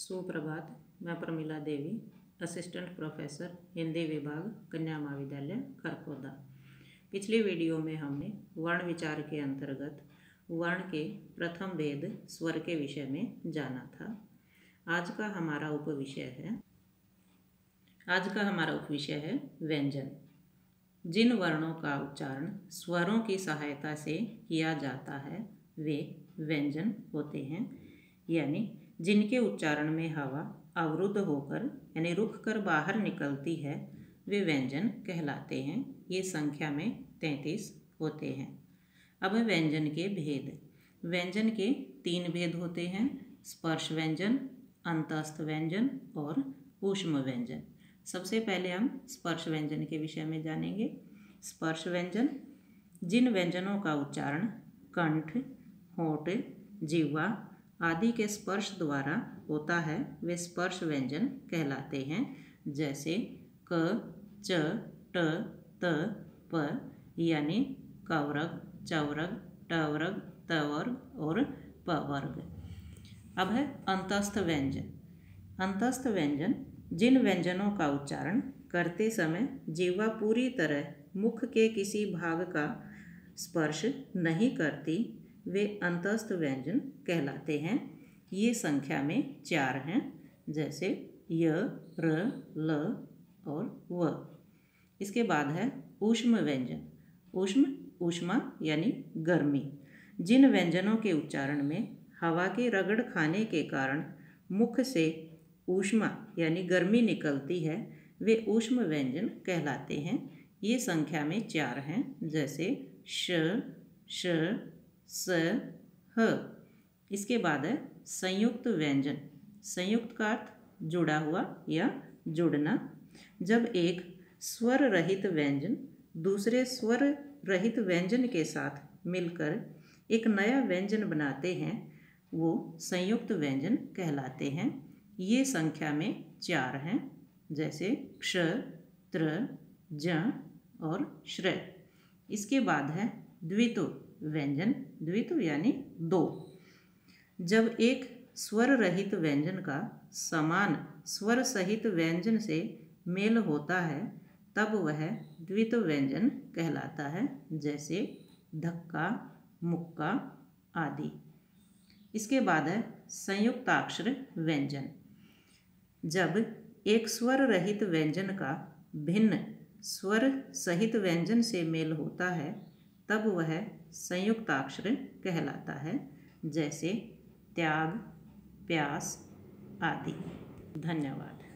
सुप्रभात, मैं Pramila Devi assistant professor Hindi विभाग, कन्या महाविद्यालय खरखोदा पिछली वीडियो में हमने वर्ण विचार के अंतर्गत वर्ण के प्रथम भेद स्वर के विषय में जाना था। आज का हमारा उपविषय है, आज का हमारा उपविषय है व्यंजन। जिन वर्णों का उच्चारण स्वरों की सहायता से किया जाता है, वे व्यंजन होते हैं, यानी जिनके उच्चारण में हवा अवरुद्ध होकर, यानी रुक कर बाहर निकलती है, वे व्यंजन कहलाते हैं। ये संख्या में तैंतीस होते हैं। अब व्यंजन के भेद। व्यंजन के तीन भेद होते हैं। स्पर्श व्यंजन, अंतस्थ व्यंजन और ऊष्म व्यंजन। सबसे पहले हम स्पर्श व्यंजन के विषय में जानेंगे। स्पर्श व्यंजन, जिन व्यंजनों का उच्चारण कंठ, होठ जीवा आदि के स्पर्श द्वारा होता है, वे स्पर्श व्यंजन कहलाते हैं, जैसे क, च, ट, त, प, यानी कवर्ग चौरग टवर्ग, तवर्ग और पवर्ग। अब है अंतस्थ व्यंजन। अंतस्थ व्यंजन जिन व्यंजनों का उच्चारण करते समय जीवा पूरी तरह मुख के किसी भाग का स्पर्श नहीं करती वे अंतस्थ व्यंजन कहलाते हैं। ये संख्या में चार हैं, जैसे य, र, ल और व। इसके बाद है ऊष्म व्यंजन। ऊष्म, ऊष्मा यानी गर्मी। जिन व्यंजनों के उच्चारण में हवा के रगड़ खाने के कारण मुख से ऊष्मा यानी गर्मी निकलती है, वे ऊष्म व्यंजन कहलाते हैं। ये संख्या में चार हैं, जैसे श श स, ह। इसके बाद है संयुक्त व्यंजन। संयुक्त का अर्थ जुड़ा हुआ या जुड़ना। जब एक स्वर रहित व्यंजन दूसरे स्वर रहित व्यंजन के साथ मिलकर एक नया व्यंजन बनाते हैं, वो संयुक्त व्यंजन कहलाते हैं। ये संख्या में चार हैं, जैसे क्ष, त्र, ज और श्र। इसके बाद है द्वितु व्यंजन, द्वितु यानी दो। जब एक स्वर रहित व्यंजन का समान स्वर सहित व्यंजन से मेल होता है, तब वह द्वित व्यंजन कहलाता है, जैसे धक्का, मुक्का आदि। इसके बाद है संयुक्ताक्षर व्यंजन। जब एक स्वर रहित व्यंजन का भिन्न स्वर सहित व्यंजन से मेल होता है तब वह संयुक्ताक्षर कहलाता है जैसे त्याग प्यास आदि। धन्यवाद।